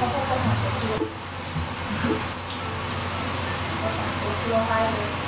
お風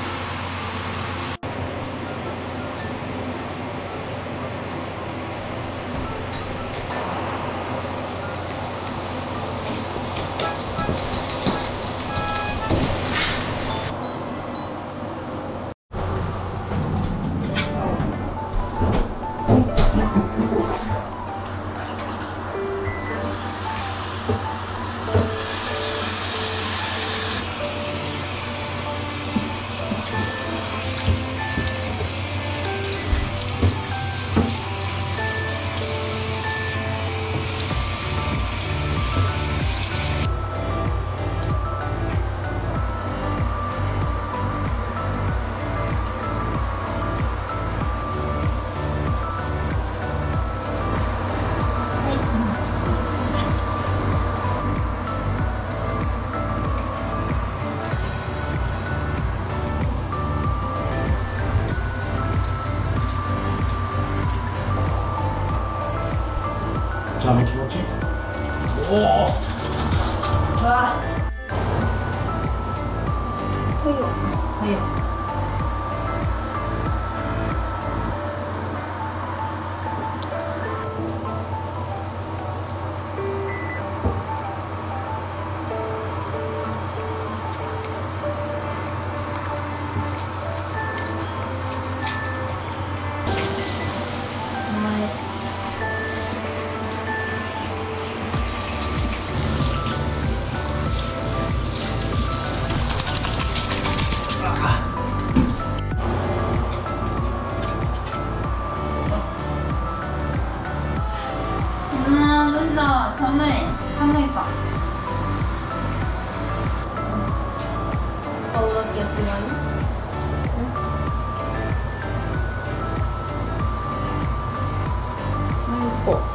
じゃあ気持ちいい。おおわはいよはいよ寒い。寒いか。顔だけやってない？うん。こ？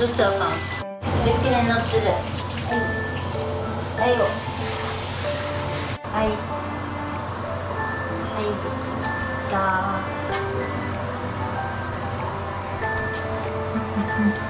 どうしたかキレキレになってるはいはいはいはいできました